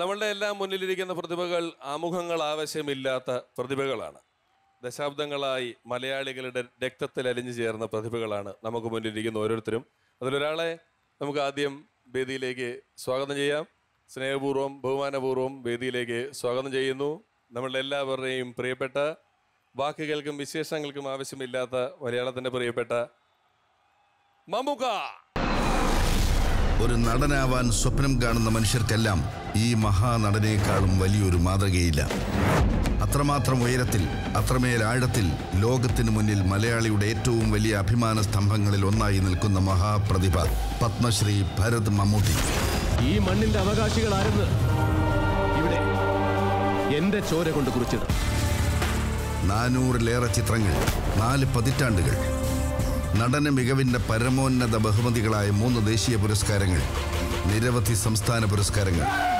നമ്മളുടെ എല്ലാം മുന്നിലിരിക്കുന്ന പ്രതിഭകൾ ആമുഖങ്ങൾ ആവശ്യമില്ലാത്ത പ്രതിഭകളാണ്. ദശാബ്ദങ്ങളായി മലയാളികളുടെ രക്തത്തിൽ അലിഞ്ഞു ചേർന്ന പ്രതിഭകളാണ് നമുക്ക് മുന്നിലിരിക്കുന്ന ഓരോരുത്തരും. അതിലൊരാളെ നമുക്ക് ആദ്യം വേദിയിലേക്ക് സ്വാഗതം ചെയ്യാം. സ്നേഹപൂർവം ബഹുമാനപൂർവം വേദിയിലേക്ക് സ്വാഗതം ചെയ്യുന്നു. നമ്മളുടെ എല്ലാവരുടെയും പ്രിയപ്പെട്ട വാക്കുകൾക്കും വിശേഷങ്ങൾക്കും ആവശ്യമില്ലാത്ത മലയാളത്തിന്റെ പ്രിയപ്പെട്ട മമുക ഒരു നടനാവാൻ സ്വപ്നം കാണുന്ന മനുഷ്യർക്കെല്ലാം ഈ മഹാനടനേക്കാളും വലിയൊരു മാതൃകയില്ല. അത്രമാത്രം ഉയരത്തിൽ അത്രമേൽ ആഴത്തിൽ ലോകത്തിനു മുന്നിൽ മലയാളിയുടെ ഏറ്റവും വലിയ അഭിമാന സ്തംഭങ്ങളിൽ ഒന്നായി നിൽക്കുന്ന മഹാപ്രതിഭ പത്മശ്രീ ഭരത് മമ്മൂട്ടി. ഈ മണ്ണിന്റെ അവകാശികൾ ആരെന്ന്? ഇവിടെ. എന്റെ ചോര കൊണ്ട് കുറിച്ചത്. നാനൂറിലേറെ ചിത്രങ്ങൾ നാല് പതിറ്റാണ്ടുകൾ. നടന മികവിന്റെ പരമോന്നത ബഹുമതികളായ മൂന്ന് ദേശീയ പുരസ്കാരങ്ങൾ നിരവധി സംസ്ഥാന പുരസ്കാരങ്ങൾ.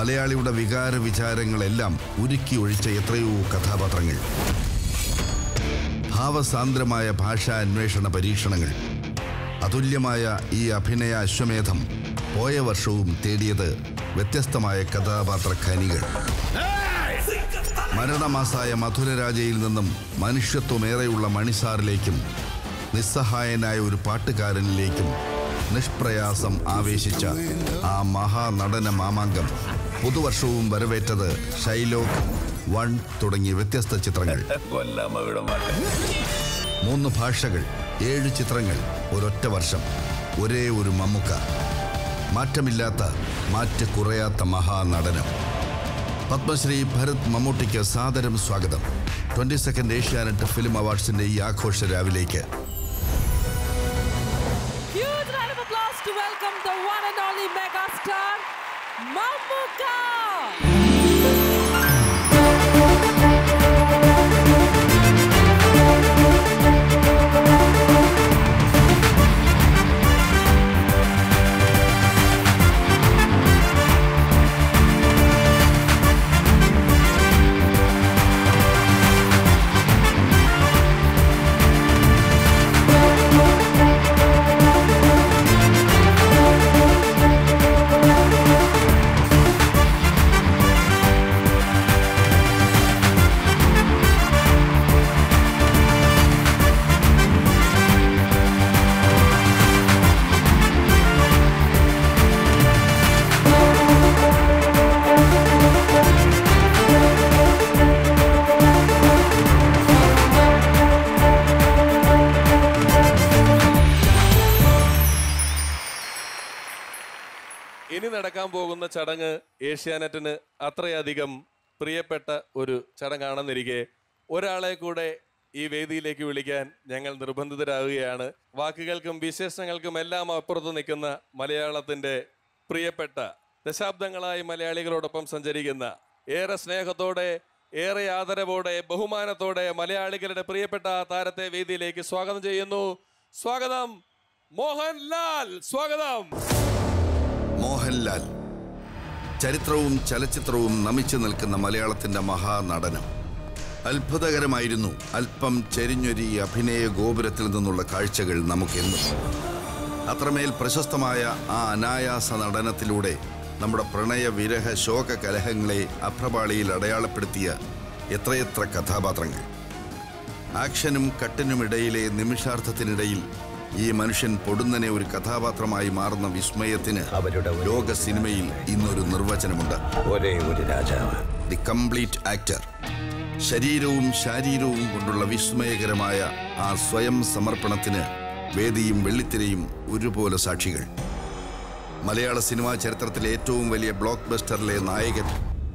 മലയാളിയുടെ വികാര വിചാരങ്ങളെല്ലാം ഉരുക്കി ഒഴിച്ച എത്രയോ കഥാപാത്രങ്ങൾ. ഭാവസാന്ദ്രമായ ഭാഷാ അന്വേഷണ പരീക്ഷണങ്ങൾ. അതുല്യമായ ഈ അഭിനയ അശ്വമേധം പോയ വർഷവും തേടിയത് വ്യത്യസ്തമായ കഥാപാത്ര ഖനികൾ. മരണമാസായ മധുരരാജയിൽ നിന്നും മനുഷ്യത്വമേറെയുള്ള മണിസാറിലേക്കും നിസ്സഹായനായ ഒരു പാട്ടുകാരനിലേക്കും നിഷ്പ്രയാസം ആവേശിച്ച ആ മഹാനടന മാമാങ്കം പുതുവർഷവും വരവേറ്റത് ഷൈലോക്ക് വൺ തുടങ്ങിയ വ്യത്യസ്ത ചിത്രങ്ങൾ. മൂന്ന് ഭാഷകൾ ഏഴ് ചിത്രങ്ങൾ ഒരൊറ്റ വർഷം ഒരേ ഒരു മമ്മുക്ക. മാറ്റമില്ലാത്ത മാറ്റ് കുറയാത്ത മഹാനടനം. പത്മശ്രീ ഭരത് മമ്മൂട്ടിക്ക് സാദരം സ്വാഗതം. ട്വന്റി സെക്കൻഡ് ഏഷ്യാനെറ്റ് ഫിലിം അവാർഡ്സിന്റെ ഈ ആഘോഷ രാവിലേക്ക്. Huge round of applause to welcome the one and only megastar, Mambuca! നടക്കാൻ പോകുന്ന ചടങ്ങ് ഏഷ്യാനെറ്റിന് അത്രയധികം പ്രിയപ്പെട്ട ഒരു ചടങ്ങാണെന്നിരിക്കെ ഒരാളെ കൂടെ ഈ വേദിയിലേക്ക് വിളിക്കാൻ ഞങ്ങൾ നിർബന്ധിതരാകുകയാണ്. വാക്കുകൾക്കും വിശേഷങ്ങൾക്കും എല്ലാം അപ്പുറത്ത് നിൽക്കുന്ന മലയാളത്തിന്റെ പ്രിയപ്പെട്ട ദശാബ്ദങ്ങളായി മലയാളികളോടൊപ്പം സഞ്ചരിക്കുന്ന ഏറെ സ്നേഹത്തോടെ ഏറെ ആദരവോടെ ബഹുമാനത്തോടെ മലയാളികളുടെ പ്രിയപ്പെട്ട താരത്തെ വേദിയിലേക്ക് സ്വാഗതം ചെയ്യുന്നു. സ്വാഗതം മോഹൻലാൽ. സ്വാഗതം. മോഹൻലാൽ. ചരിത്രവും ചലച്ചിത്രവും നമിച്ചു നിൽക്കുന്ന മലയാളത്തിന്റെ മഹാനടനം. അത്ഭുതകരമായിരുന്നു അല്പം ചെരിഞ്ഞൊരി അഭിനയ ഗോപുരത്തിൽ നിന്നുള്ള കാഴ്ചകൾ നമുക്കെന്നും. അത്രമേൽ പ്രശസ്തമായ ആ അനായാസ നടനത്തിലൂടെ നമ്മുടെ പ്രണയ വിരഹ ശോക കലഹങ്ങളെ അഭ്രപാളിയിൽ അടയാളപ്പെടുത്തിയ എത്രയെത്ര കഥാപാത്രങ്ങൾ. ആക്ഷനും കട്ടിനുമിടയിലെ നിമിഷാർത്ഥത്തിനിടയിൽ ഈ മനുഷ്യൻ പൊടുന്നനെ ഒരു കഥാപാത്രമായി മാറുന്ന വിസ്മയത്തിന് അവരുടെ ലോക സിനിമയിൽ ഇന്നൊരു നിർവചനമുണ്ട്. ഒരേ ഒരു രാജാവ്. ദി കംപ്ലീറ്റ് ആക്ടർ ശരീരവും ശാരീരവും കൊണ്ടുള്ള വിസ്മയകരമായ ആ സ്വയം സമർപ്പണത്തിന് വേദിയും വെള്ളിത്തിരയും ഒരുപോലെ സാക്ഷികൾ. മലയാള സിനിമാ ചരിത്രത്തിലെ ഏറ്റവും വലിയ ബ്ലോക്ക് ബസ്റ്ററിലെ നായകൻ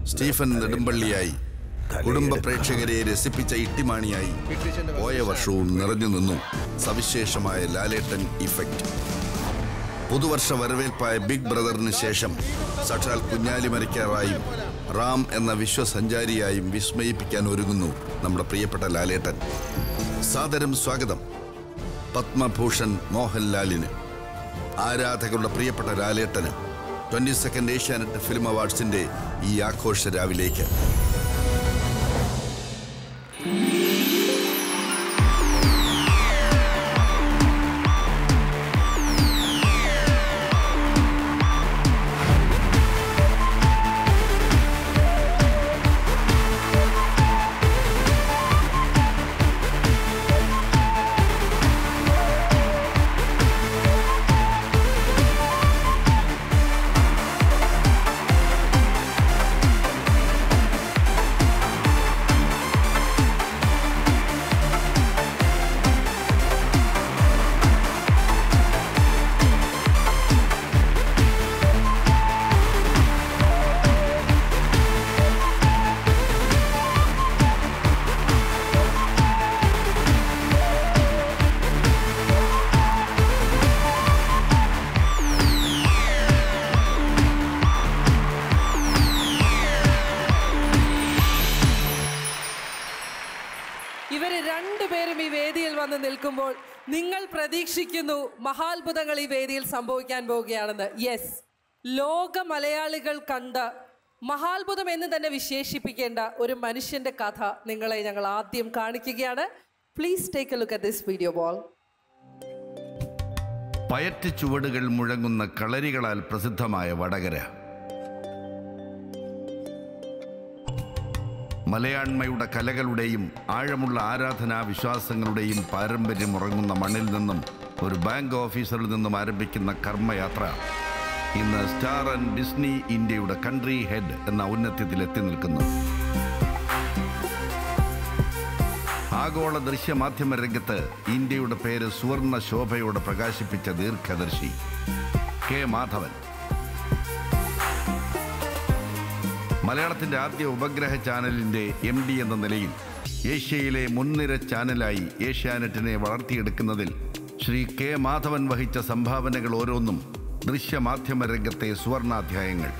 സ്റ്റീഫൻ നെടുമ്പള്ളിയായി കുടുംബ പ്രേക്ഷകരെ രസിപ്പിച്ച ഇട്ടിമാണിയായി പോയ വർഷവും നിറഞ്ഞു നിന്നു സവിശേഷമായ ലാലേട്ടൻ ഇഫക്റ്റ്. പുതുവർഷ വരവേൽപ്പായ ബിഗ് ബ്രദറിന് ശേഷം സക്ഷാൽ കുഞ്ഞാലി മരിക്കാറായും റാം എന്ന വിശ്വസഞ്ചാരിയായും വിസ്മയിപ്പിക്കാൻ ഒരുങ്ങുന്നു നമ്മുടെ പ്രിയപ്പെട്ട ലാലേട്ടൻ. സാദരം സ്വാഗതം. പത്മഭൂഷൺ മോഹൻലാലിന്. ആരാധകരുടെ പ്രിയപ്പെട്ട ലാലേട്ടന്. ട്വന്റി സെക്കൻഡ് ഏഷ്യാനെറ്റ് ഫിലിം അവാർഡ്സിന്റെ ഈ ആഘോഷ രാവിലേക്ക്. നിൽക്കുമ്പോൾ നിങ്ങൾ പ്രതീക്ഷിക്കുന്നു മഹാത്ഭുതങ്ങൾ ഈ വേദിയിൽ സംഭവിക്കാൻ പോവുകയാണെന്ന് യെസ് ലോക മലയാളികൾ കണ്ട മഹാത്ഭുതം എന്ന് തന്നെ വിശേഷിപ്പിക്കേണ്ട ഒരു മനുഷ്യന്റെ കഥ നിങ്ങളെ ഞങ്ങൾ ആദ്യം കാണിക്കുകയാണ്. Please take a look at this video ball പയറ്റ് ചുവടുകൾ മുഴങ്ങുന്ന കളരികളാൽ പ്രസിദ്ധമായ വടകര. മലയാണ്മയുടെ കലകളുടെയും ആഴമുള്ള ആരാധനാ വിശ്വാസങ്ങളുടെയും പാരമ്പര്യം ഉറങ്ങുന്ന മണ്ണിൽ നിന്നും ഒരു ബാങ്ക് ഓഫീസറിൽ നിന്നും ആരംഭിക്കുന്ന കർമ്മയാത്ര. ഇന്ന് സ്റ്റാർ ആൻഡ് ഡിസ്നി ഇന്ത്യയുടെ കൺട്രി ഹെഡ് എന്ന ഔന്നത്യത്തിൽ എത്തി നിൽക്കുന്നു. ആഗോള ദൃശ്യമാധ്യമ രംഗത്ത് ഇന്ത്യയുടെ പേര് സുവർണ ശോഭയോടെ പ്രകാശിപ്പിച്ച ദീർഘദർശി കെ മാധവൻ. മലയാളത്തിന്റെ ആദ്യ ഉപഗ്രഹ ചാനലിന്റെ എം ഡി എന്ന നിലയിൽ ഏഷ്യയിലെ മുൻനിര ചാനലായി ഏഷ്യാനെറ്റിനെ വളർത്തിയെടുക്കുന്നതിൽ ശ്രീ കെ മാധവൻ വഹിച്ച സംഭാവനകൾ ഓരോന്നും ദൃശ്യമാധ്യമ രംഗത്തെ സുവർണാധ്യായങ്ങൾ.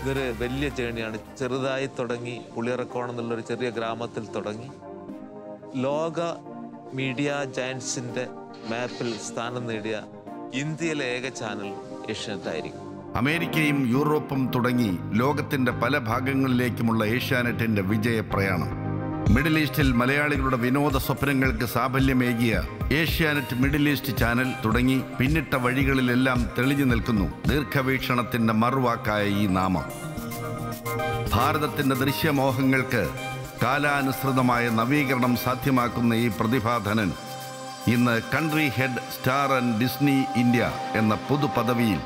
ഇതൊരു വലിയ ജേണിയാണ് ചെറുതായി തുടങ്ങി പുളിയറക്കോണം എന്നുള്ളൊരു ചെറിയ ഗ്രാമത്തിൽ തുടങ്ങി. ലോക മീഡിയ ജയൻസിന്റെ മാപ്പിൽ സ്ഥാനം നേടിയ ഇന്ത്യയിലെ ഏക ചാനൽ ഏഷ്യനെറ്റ് ആയിരിക്കും അമേരിക്കയും യൂറോപ്പും തുടങ്ങി ലോകത്തിന്റെ പല ഭാഗങ്ങളിലേക്കുമുള്ള ഏഷ്യാനെറ്റിന്റെ വിജയപ്രയാണം മിഡിൽ ഈസ്റ്റിൽ മലയാളികളുടെ വിനോദ സ്വപ്നങ്ങൾക്ക് സാഫല്യമേകിയ ഏഷ്യാനെറ്റ് മിഡിൽ ഈസ്റ്റ് ചാനൽ തുടങ്ങി പിന്നിട്ട വഴികളിലെല്ലാം തെളിഞ്ഞു നിൽക്കുന്നു ദീർഘവീക്ഷണത്തിന്റെ മറുവാക്കായ ഈ നാമം. ഭാരതത്തിന്റെ ദൃശ്യമോഹങ്ങൾക്ക് കാലാനുസൃതമായ നവീകരണം സാധ്യമാക്കുന്ന ഈ പ്രതിഭാധനൻ ഇന്ന് country head Star and Disney India എന്ന പൊതുപദവിയിൽ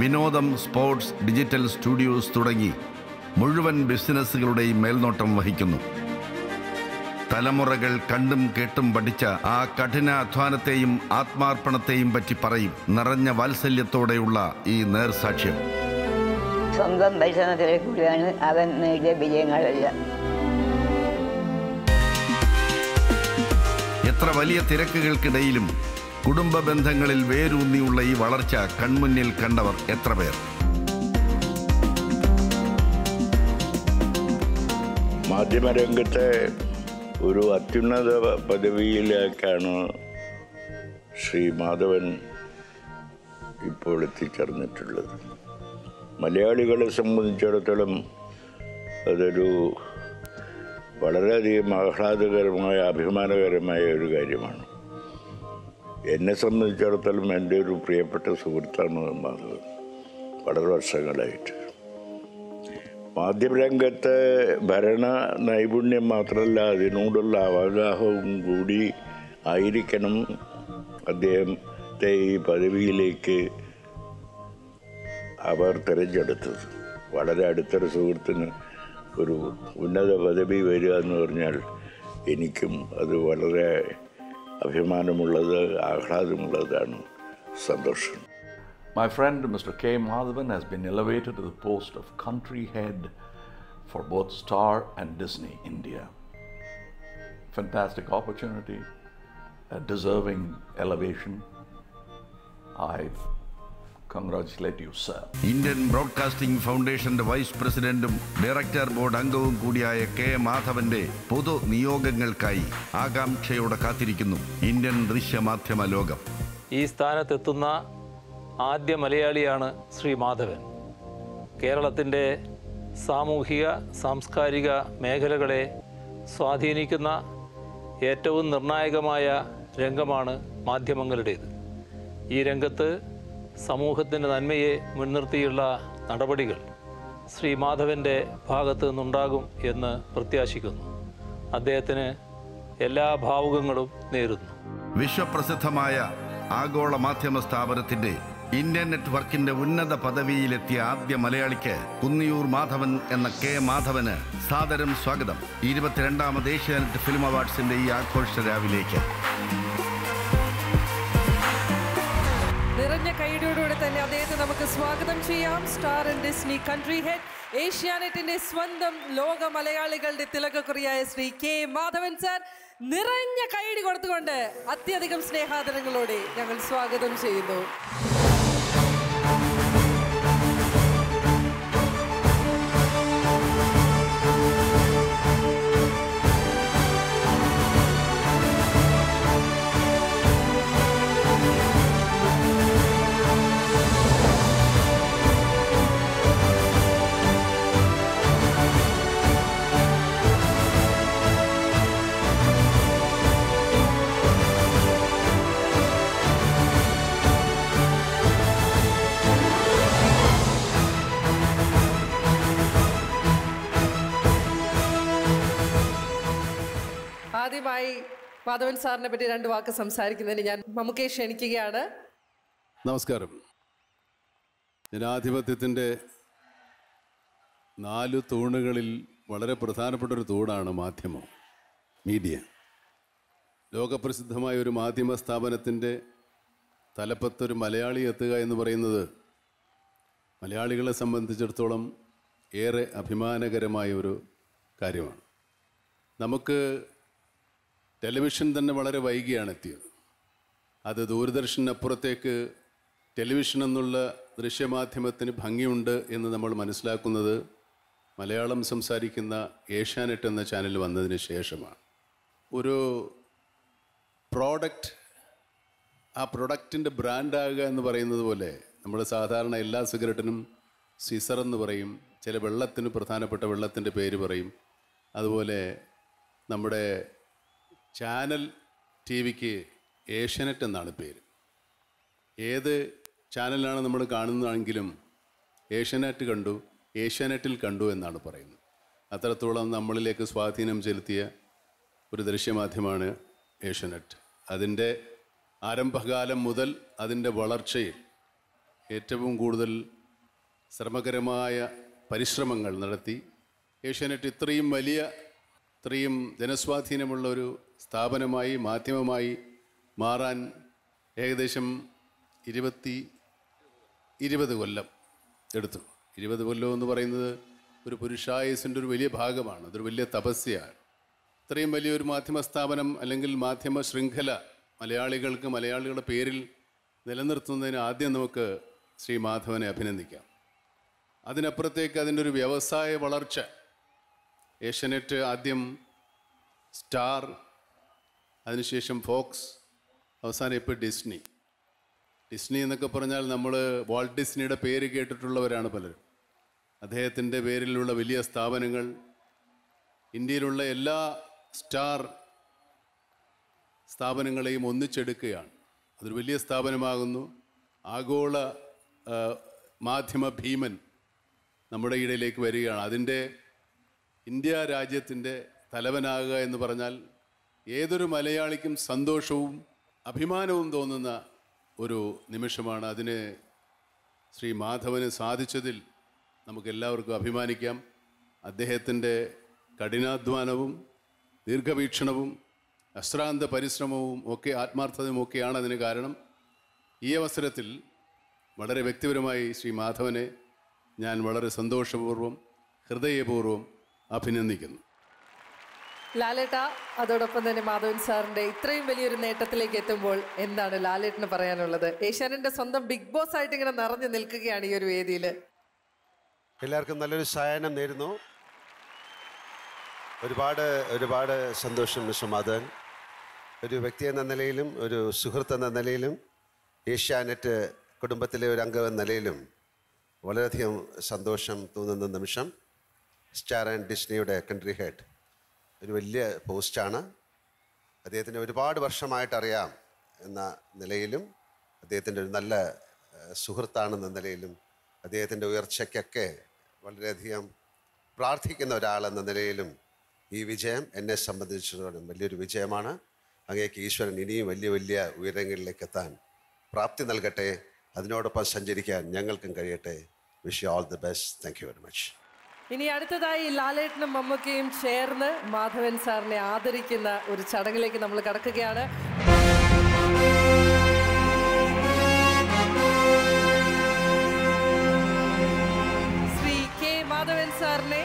വിനോദം സ്പോർട്സ് ഡിജിറ്റൽ സ്റ്റുഡിയോസ് തുടങ്ങി മുഴുവൻ ബിസിനസ്സുകളുടെയും മേൽനോട്ടം വഹിക്കുന്നു. തലമുറകൾ കണ്ടും കേട്ടും പഠിച്ച ആ കഠിനാധ്വാനത്തെയും ആത്മാർപ്പണത്തെയും പറ്റി പറയും നിറഞ്ഞ വാത്സല്യത്തോടെയുള്ള ഈ നേർസാക്ഷ്യം. സ്വന്തം പരിശ്രമത്തിലെ കൂടിയാണ് അവൻ നേടിയ വിജയങ്ങളെല്ലാം എത്ര വലിയ തിരക്കുകൾക്കിടയിലും കുടുംബ ബന്ധങ്ങളിൽ വേരൂന്നിയുള്ള ഈ വളർച്ച കൺമുന്നിൽ കണ്ടവർ എത്ര പേർ? മാധ്യമരംഗത്തെ ഒരു അത്യുന്നത പദവിയിലേക്കാണ് ശ്രീ മാധവൻ ഇപ്പോൾ എത്തിച്ചേർന്നിട്ടുള്ളത്. മലയാളികളെ സംബന്ധിച്ചിടത്തോളം അതൊരു വളരെയധികം ആഹ്ലാദകരമായ അഭിമാനകരമായ ഒരു കാര്യമാണ്. എന്നെ സംബന്ധിച്ചിടത്തോളം എന്റെ ഒരു പ്രിയപ്പെട്ട സുഹൃത്താണ് മാധവൻ വളരെ വർഷങ്ങളായിട്ട്. മാധ്യമരംഗത്തെ ഭരണ നൈപുണ്യം മാത്രമല്ല അതിനോടുള്ള അവഗാഹവും കൂടി ആയിരിക്കണം അദ്ദേഹത്തെ ഈ പദവിയിലേക്ക് അവർ തിരഞ്ഞെടുത്തത്. വളരെ അടുത്തൊരു സുഹൃത്തിന് ഒരു ഉന്നത പദവി വരിക എന്ന് പറഞ്ഞാൽ എനിക്കും അത് വളരെ അഭിമാനമുള്ളത് ആഹ്ലാദമുള്ളതാണ് സന്തോഷം My friend Mr. K. Madhavan has been elevated to the post of country head for both Star and Disney India. Fantastic opportunity, a deserving elevation. I congratulate you sir Indian broadcasting ഫൗണ്ടേഷന്റെ vice പ്രസിഡന്റും director board അംഗവും കൂടിയായ K. മാധവന്റെ പൊതു നിയോഗങ്ങൾക്കായി ആകാംക്ഷയോടെ കാത്തിരിക്കുന്നു Indian ദൃശ്യമാധ്യമ ലോകം. ഈ സ്ഥാനത്തെത്തുന്ന ആദ്യ മലയാളിയാണ് ശ്രീ മാധവൻ. കേരളത്തിന്റെ സാമൂഹിക സാംസ്കാരിക മേഖലകളെ സ്വാധീനിക്കുന്ന ഏറ്റവും നിർണായകമായ രംഗമാണ് മാധ്യമങ്ങളുടേത്. ഈ രംഗത്ത് സമൂഹത്തിന്റെ നന്മയെ മുൻനിർത്തിയുള്ള നടപടികൾ ശ്രീ മാധവന്റെ ഭാഗത്തു നിന്നുണ്ടാകും എന്ന് പ്രത്യാശിക്കുന്നു. അദ്ദേഹത്തിന് എല്ലാ ഭാവുകങ്ങളും നേരുന്നു. വിശ്വപ്രസിദ്ധമായ ആഗോള മാധ്യമ സ്ഥാപനത്തിന്റെ ഇന്ത്യൻ നെറ്റ്വർക്കിന്റെ ഉന്നത പദവിയിലെത്തിയ ആദ്യ മലയാളിക്ക് കുന്നിയൂർ മാധവൻ എന്ന കെ മാധവന് സാദരം സ്വാഗതം. ഇരുപത്തിരണ്ടാമത് ഏഷ്യാനെറ്റ് ഫിലിം അവാർഡ്സിന്റെ ഈ ആഘോഷ രാവിലേക്ക്. സ്വാഗതം ചെയ്യാം. Star and Disney country head ഏഷ്യാനെറ്റിന്റെ സ്വന്തം ലോക മലയാളികളുടെ തിലകക്കുറിയായ ശ്രീ കെ മാധവൻ സാർ നിറഞ്ഞ കൈയടി കൊടുത്തുകൊണ്ട് അത്യധികം സ്നേഹാദരങ്ങളോടെ ഞങ്ങൾ സ്വാഗതം ചെയ്യുന്നു. മാധവൻ സാറിനെ പറ്റി രണ്ട് വാക്ക് സംസാരിക്കുന്നതിന് ഞാൻ നമുക്ക് ക്ഷണിക്കുകയാണ്. നമസ്കാരം. ജനാധിപത്യത്തിന്റെ നാല് തൂണുകളിൽ വളരെ പ്രധാനപ്പെട്ട ഒരു തൂണാണ് മാധ്യമം മീഡിയ. ലോകപ്രസിദ്ധമായ ഒരു മാധ്യമ സ്ഥാപനത്തിന്റെ തലപ്പത്തൊരു മലയാളി എത്തുക എന്ന് പറയുന്നത് മലയാളികളെ സംബന്ധിച്ചിടത്തോളം ഏറെ അഭിമാനകരമായ ഒരു കാര്യമാണ്. നമുക്ക് ടെലിവിഷൻ തന്നെ വളരെ വൈകിയാണ് എത്തിയത്. അത് ദൂരദർശനപ്പുറത്തേക്ക് ടെലിവിഷൻ എന്നുള്ള ദൃശ്യമാധ്യമത്തിന് ഭംഗിയുണ്ട് എന്ന് നമ്മൾ മനസ്സിലാക്കുന്നത് മലയാളം സംസാരിക്കുന്ന ഏഷ്യാനെറ്റ് എന്ന ചാനൽ വന്നതിന് ശേഷമാണ്. ഒരു പ്രോഡക്റ്റ് ആ പ്രൊഡക്റ്റിന്റെ ബ്രാൻഡാകുക എന്ന് പറയുന്നത് പോലെ നമ്മൾ സാധാരണ എല്ലാ സിഗരറ്റിനും സിസർ എന്ന് പറയും ചില വെള്ളത്തിന് പ്രധാനപ്പെട്ട വെള്ളത്തിന്റെ പേര് പറയും. അതുപോലെ നമ്മുടെ ചാനൽ ടി വിക്ക് ഏഷ്യാനെറ്റ് എന്നാണ് പേര്. ഏത് ചാനലാണ് നമ്മൾ കാണുന്നതെങ്കിലും ഏഷ്യാനെറ്റ് കണ്ടു ഏഷ്യാനെറ്റിൽ കണ്ടു എന്നാണ് പറയുന്നത്. അത്രത്തോളം നമ്മളിലേക്ക് സ്വാധീനം ചെലുത്തിയ ഒരു ദൃശ്യമാധ്യമമാണ് ഏഷ്യാനെറ്റ്. അതിന്റെ ആരംഭകാലം മുതൽ അതിന്റെ വളർച്ചയിൽ ഏറ്റവും കൂടുതൽ ശ്രമകരമായ പരിശ്രമങ്ങൾ നടത്തി ഏഷ്യാനെറ്റ് ഇത്രയും വലിയ ഇത്രയും ജനസ്വാധീനമുള്ള ഒരു സ്ഥാപനമായി മാധ്യമമായി മാറാൻ ഏകദേശം ഇരുപത്തി ഇരുപത് കൊല്ലം എടുത്തു. ഇരുപത് കൊല്ലം എന്ന് പറയുന്നത് ഒരു പുരുഷായുസിന്റെ ഒരു വലിയ ഭാഗമാണ് അതൊരു വലിയ തപസ്യയാണ്. ഇത്രയും വലിയൊരു മാധ്യമ സ്ഥാപനം അല്ലെങ്കിൽ മാധ്യമ ശൃംഖല മലയാളികൾക്ക് മലയാളികളുടെ പേരിൽ നിലനിർത്തുന്നതിന് ആദ്യം നമുക്ക് ശ്രീ മാധവനെ അഭിനന്ദിക്കാം. അതിനപ്പുറത്തേക്ക് അതിന്റെ ഒരു വ്യവസായ വളർച്ച ഏഷ്യനെറ്റ് ആദ്യം സ്റ്റാർ അതിനുശേഷം ഫോക്സ് അവസാനം ഇപ്പോൾ ഡിസ്നി. ഡിസ്നി എന്നൊക്കെ പറഞ്ഞാൽ നമ്മൾ വാൾട്ട് ഡിസ്നിയുടെ പേര് കേട്ടിട്ടുള്ളവരാണ് പലരും. അദ്ദേഹത്തിന്റെ പേരിലുള്ള വലിയ സ്ഥാപനങ്ങൾ ഇന്ത്യയിലുള്ള എല്ലാ സ്റ്റാർ സ്ഥാപനങ്ങളെയും ഒന്നിച്ചെടുക്കുകയാണ്. അതൊരു വലിയ സ്ഥാപനമാകുന്നു. ആഗോള മാധ്യമ ഭീമൻ നമ്മുടെ ഇടയിലേക്ക് വരികയാണ്. അതിന്റെ ഇന്ത്യ രാജ്യത്തിന്റെ തലവനാകുക എന്ന് പറഞ്ഞാൽ ഏതൊരു മലയാളിക്കും സന്തോഷവും അഭിമാനവും തോന്നുന്ന ഒരു നിമിഷമാണ്. അതിന് ശ്രീ മാധവന് സാധിച്ചതിൽ നമുക്കെല്ലാവർക്കും അഭിമാനിക്കാം. അദ്ദേഹത്തിന്റെ കഠിനാധ്വാനവും ദീർഘവീക്ഷണവും അശ്രാന്ത പരിശ്രമവും ഒക്കെ ആത്മാർത്ഥതയും ഒക്കെയാണ് അതിന് കാരണം. ഈ അവസരത്തിൽ വളരെ വ്യക്തിപരമായി ശ്രീ മാധവനെ ഞാൻ വളരെ സന്തോഷപൂർവം ഹൃദയപൂർവം അഭിനന്ദിക്കുന്നു. ലാലേട്ട അതോടൊപ്പം തന്നെ മാധവൻ സാറിന്റെ ഇത്രയും വലിയൊരു നേട്ടത്തിലേക്ക് എത്തുമ്പോൾ എന്താണ് ലാലേട്ടന് പറയാനുള്ളത്? ഏഷ്യാനെന്റെ സ്വന്തം ബിഗ് ബോസ് ആയിട്ട് ഇങ്ങനെ നിറഞ്ഞു നിൽക്കുകയാണ് ഈ ഒരു വേദിയിൽ എല്ലാവർക്കും നല്ലൊരു സായനം നേരുന്നു. ഒരുപാട് ഒരുപാട് സന്തോഷം മിസ്റ്റർ മാധവൻ. ഒരു വ്യക്തി എന്ന നിലയിലും ഒരു സുഹൃത്ത് എന്ന നിലയിലും ഏഷ്യാനെറ്റ് കുടുംബത്തിലെ ഒരു അംഗം എന്ന നിലയിലും വളരെയധികം സന്തോഷം തോന്നുന്ന നിമിഷം. സ്റ്റാർ ആൻഡ് ഡിസ്നിയുടെ കൺട്രി ഹെഡ് ഒരു വലിയ പോസ്റ്റാണ് അദ്ദേഹത്തിന് ഒരുപാട് വർഷമായിട്ടറിയാം എന്ന നിലയിലും അദ്ദേഹത്തിന്റെ ഒരു നല്ല സുഹൃത്താണെന്ന നിലയിലും അദ്ദേഹത്തിന്റെ ഉയർച്ചയ്ക്കൊക്കെ വളരെയധികം പ്രാർത്ഥിക്കുന്ന ഒരാളെന്ന നിലയിലും ഈ വിജയം എന്നെ സംബന്ധിച്ചിടത്തോളം വലിയൊരു വിജയമാണ്. അങ്ങേക്ക് ഈശ്വരൻ ഇനിയും വലിയ വലിയ ഉയരങ്ങളിലേക്ക് എത്താൻ പ്രാപ്തി നൽകട്ടെ. അതിനോടൊപ്പം സഞ്ചരിക്കാൻ ഞങ്ങൾക്കും കഴിയട്ടെ. Wish you all the best thank you very much ഇനി അടുത്തതായി ലാലേട്ടനും മമ്മൂക്കയും ചേർന്ന് മാധവൻ സാറിനെ ആദരിക്കുന്ന ഒരു ചടങ്ങിലേക്ക് നമ്മൾ കടക്കുകയാണ്. ശ്രീ കെ മാധവൻ സാറിനെ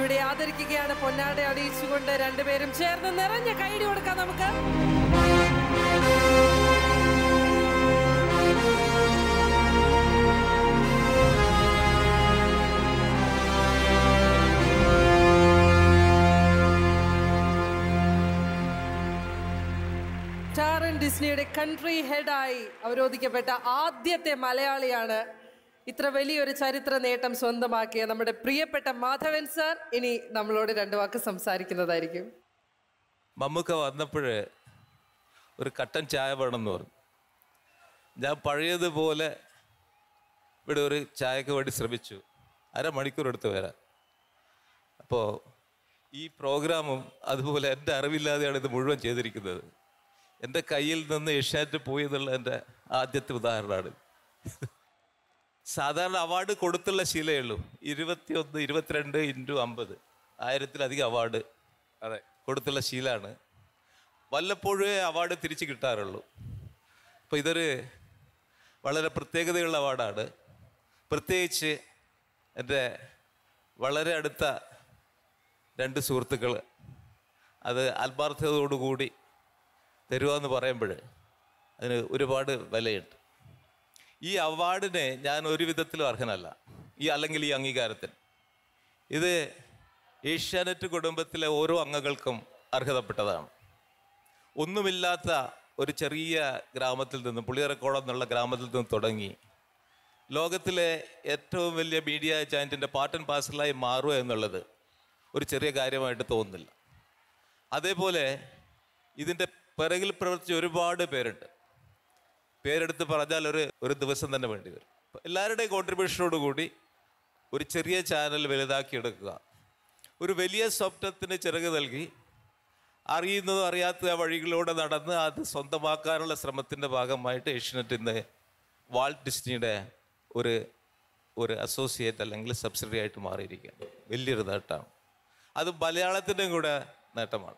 ഇവിടെ ആദരിക്കുകയാണ്. പൊന്നാട അണിയിച്ചുകൊണ്ട് രണ്ടുപേരും ചേർന്ന് നിറഞ്ഞ കൈഡി കൊടുക്കാം നമുക്ക്. ആൻഡ് ഡിസ്നിയുടെ കൺട്രി ഹെഡായി അവരോധിക്കപ്പെട്ട ആദ്യത്തെ മലയാളിയാണ് ഇത്ര വലിയൊരു ചരിത്ര നേട്ടം സ്വന്തമാക്കിയ നമ്മുടെ പ്രിയപ്പെട്ട മാധവൻ സാർ. ഇനി നമ്മളോട് രണ്ടു വാക്ക് സംസാരിക്കുന്നതായിരിക്കും. മമ്മൂക്ക വന്നപ്പോൾ ഒരു കട്ടൻ ചായ വേണം എന്ന് പറഞ്ഞു. ഞാൻ പഴയതുപോലെ ഇവിടെ ഒരു ചായക്ക് വേണ്ടി ശ്രമിച്ചു. അരമണിക്കൂർ എടുത്ത് വരാം അപ്പോൾ ഈ പ്രോഗ്രാമും അതുപോലെ എന്റെ അറിവില്ലാതെയാണ് ഇത് മുഴുവൻ ചെയ്തിരിക്കുന്നത്. എന്റെ കയ്യിൽ നിന്ന് ഏഷ്യാനെറ്റ് പോയി എന്നുള്ള എന്റെ ആദ്യത്തെ ഉദാഹരണമാണ്. സാധാരണ അവാർഡ് കൊടുത്തുള്ള ശീലയുള്ളൂ ഇരുപത്തിയൊന്ന് ഇരുപത്തിരണ്ട് ഇന്റു അമ്പത്. ആയിരത്തിലധികം അവാർഡ് അതെ. കൊടുത്തുള്ള ശീലമാണ്. വല്ലപ്പോഴേ അവാർഡ് തിരിച്ച് കിട്ടാറുള്ളൂ. അപ്പോൾ ഇതൊരു വളരെ പ്രത്യേകതയുള്ള അവാർഡാണ് പ്രത്യേകിച്ച് എന്റെ വളരെ അടുത്ത രണ്ട് സുഹൃത്തുക്കൾ അത് ആത്മാർത്ഥതയോടുകൂടി തരുക എന്ന് പറയുമ്പോൾ അതിന് ഒരുപാട് വിലയുണ്ട്. ഈ അവാർഡിന് ഞാൻ ഒരു വിധത്തിലും അർഹനല്ല. ഈ അല്ലെങ്കിൽ ഈ അംഗീകാരത്തിന്. ഇത് ഏഷ്യാനെറ്റ് കുടുംബത്തിലെ ഓരോ അംഗങ്ങൾക്കും അർഹതപ്പെട്ടതാണ്. ഒന്നുമില്ലാത്ത ഒരു ചെറിയ ഗ്രാമത്തിൽ നിന്ന് പുളിയറക്കോളം എന്നുള്ള ഗ്രാമത്തിൽ നിന്ന് തുടങ്ങി ലോകത്തിലെ ഏറ്റവും വലിയ മീഡിയ ജായിന്റിന്റെ പാർട്ട് ആൻഡ് പാർസലായി മാറുക എന്നുള്ളത് ഒരു ചെറിയ കാര്യമായിട്ട് തോന്നുന്നില്ല. അതേപോലെ ഇതിന്റെ പിറകിൽ പ്രവർത്തിച്ച ഒരുപാട് പേരുണ്ട്. പേരെടുത്ത് പറഞ്ഞാൽ ഒരു ഒരു ദിവസം തന്നെ വേണ്ടി വരും. എല്ലാവരുടെയും കോൺട്രിബ്യൂഷനോട് കൂടി ഒരു ചെറിയ ചാനൽ വലുതാക്കി എടുക്കുക. ഒരു വലിയ സ്വപ്നത്തിന് ചിറക് നൽകി അറിയുന്നതും അറിയാത്ത വഴികളിലൂടെ നടന്ന് അത് സ്വന്തമാക്കാനുള്ള ശ്രമത്തിന്റെ ഭാഗമായിട്ട് ഏഷ്യനെറ്റ് ഇന്ന് വാൾട്ട് ഡിസ്നിയുടെ ഒരു ഒരു അസോസിയേറ്റ് അല്ലെങ്കിൽ സബ്സിഡറി ആയിട്ട് മാറിയിരിക്കുകയാണ്. വലിയൊരു നേട്ടമാണ്. അത് മലയാളത്തിന്റെയും കൂടെ നേട്ടമാണ്.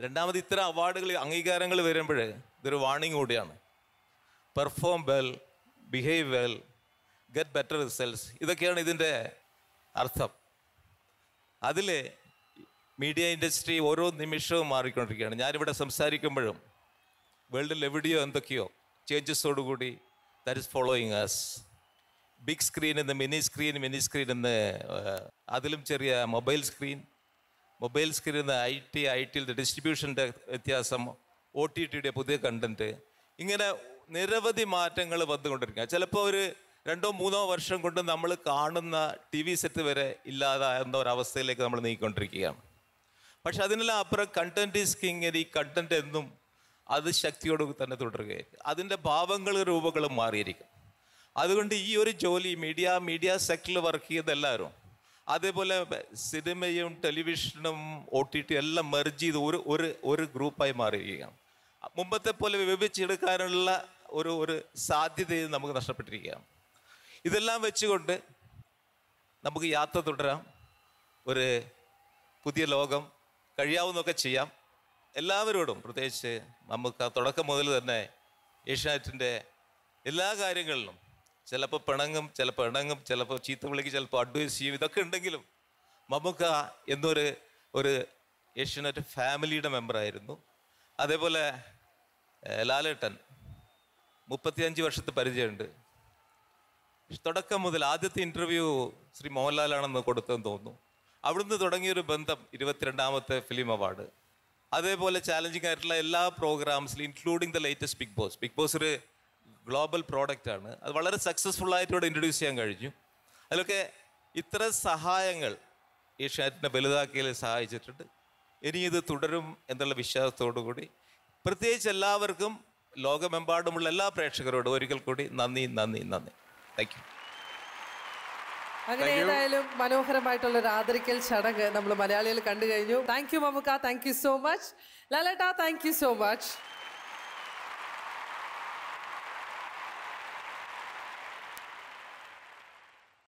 രണ്ടാമത് ഇത്തരം അവാർഡുകൾ അംഗീകാരങ്ങൾ വരുമ്പോൾ ഇതൊരു വാണിംഗ് കൂടിയാണ്. Perform well behave well get better results ഇതൊക്കെയാണ് ഇതിന്റെ അർത്ഥം. അതിൽ മീഡിയ ഇൻഡസ്ട്രി ഓരോ നിമിഷവും മാറിക്കൊണ്ടിരിക്കുകയാണ്. ഞാനിവിടെ സംസാരിക്കുമ്പോഴും വേൾഡിൽ എവിടെയോ എന്തൊക്കെയോ ചേഞ്ചസോടുകൂടി that is following as big screen എന്ന് മിനി സ്ക്രീൻ മിനി സ്ക്രീൻ ഏഹ്, അതിലും ചെറിയ mobile screen mobile screen I T I ടിയിലെ ഡിസ്ട്രിബ്യൂഷന്റെ വ്യത്യാസം ഒ ടി ടിയുടെ പുതിയ കണ്ടന്റ് ഇങ്ങനെ നിരവധി മാറ്റങ്ങൾ വന്നുകൊണ്ടിരിക്കുക. ചിലപ്പോൾ ഒരു രണ്ടോ മൂന്നോ വർഷം കൊണ്ട് നമ്മൾ കാണുന്ന ടി വി സെറ്റ് വരെ ഇല്ലാതാകുന്ന ഒരവസ്ഥയിലേക്ക് നമ്മൾ നീങ്ങിക്കൊണ്ടിരിക്കുകയാണ്. പക്ഷെ അതിനെല്ലാം അപ്പുറം കണ്ടന്റ് ഈസ് കിങ് ഈ കണ്ടന്റ് എന്നും അത് ശക്തിയോട് തന്നെ തുടരുകയായിരിക്കും. അതിന്റെ ഭാവങ്ങൾ രൂപങ്ങളും മാറിയിരിക്കും. അതുകൊണ്ട് ഈ ഒരു ജോലി മീഡിയ മീഡിയ സെക്ടറിൽ വർക്ക് ചെയ്യുന്ന എല്ലാവരും അതേപോലെ സിനിമയും ടെലിവിഷനും ഒ ടി ടി എല്ലാം മെർജ് ചെയ്ത് ഒരു ഒരു ഒരു ഗ്രൂപ്പായി മാറിയിരിക്കുകയാണ്. മുമ്പത്തെ പോലെ വിഭജിച്ചെടുക്കാനുള്ള ഒരു ഒരു സാധ്യത നമുക്ക് നഷ്ടപ്പെട്ടിരിക്കുകയാണ്. ഇതെല്ലാം വെച്ചുകൊണ്ട് നമുക്ക് യാത്ര തുടരാം. ഒരു പുതിയ ലോകം കഴിയാവുന്നൊക്കെ ചെയ്യാം. എല്ലാവരോടും പ്രത്യേകിച്ച് നമുക്ക് തുടക്കം മുതൽ തന്നെ ഏഷ്യാനെറ്റിന്റെ എല്ലാ കാര്യങ്ങളിലും ചിലപ്പോൾ പിണങ്ങും ചിലപ്പോൾ ഇണങ്ങും ചിലപ്പോൾ ചീത്ത വിളിക്കും ചിലപ്പോൾ അഡ്വൈസ് ചെയ്യും. ഇതൊക്കെ ഉണ്ടെങ്കിലും മമ്മൂക്ക എന്നൊരു ഒരു ഏഷ്യനെറ്റ് ഫാമിലിയുടെ മെമ്പറായിരുന്നു അതേപോലെ ലാലേട്ടൻ മുപ്പത്തിയഞ്ച് വർഷത്തെ പരിചയമുണ്ട്. തുടക്കം മുതൽ ആദ്യത്തെ ഇന്റർവ്യൂ ശ്രീ മോഹൻലാലാണെന്ന് കൊടുത്തെന്ന് തോന്നുന്നു. അവിടുന്ന് തുടങ്ങിയൊരു ബന്ധം ഇരുപത്തിരണ്ടാമത്തെ ഫിലിം അവാർഡ് അതേപോലെ ചാലഞ്ചിങ് ആയിട്ടുള്ള എല്ലാ പ്രോഗ്രാംസിലും including the latest Bigg Boss Bigg Boss ഒരു ഗ്ലോബൽ പ്രോഡക്റ്റ് ആണ്. അത് വളരെ സക്സസ്ഫുൾ ആയിട്ട് ഇവിടെ ഇൻട്രൊഡ്യൂസ് ചെയ്യാൻ കഴിഞ്ഞു. അതിലൊക്കെ ഇത്ര സഹായങ്ങൾ ഈ ഷാറ്റിനെ വലുതാക്കിയതിൽ സഹായിച്ചിട്ടുണ്ട്. ഇനി ഇത് തുടരും എന്നുള്ള വിശ്വാസത്തോടു കൂടി പ്രത്യേകിച്ച് എല്ലാവർക്കും ലോകമെമ്പാടുമുള്ള എല്ലാ പ്രേക്ഷകരോടും ഒരിക്കൽ കൂടി നന്ദി നന്ദി നന്ദി. താങ്ക് യു അങ്ങനെ ഏതായാലും മനോഹരമായിട്ടുള്ള ഒരു ആദരിക്കൽ ചടങ്ങ് നമ്മൾ മലയാളികൾ കണ്ടു കഴിഞ്ഞു. Thank you Mammukka. Thank you so much Lalettan thank you so much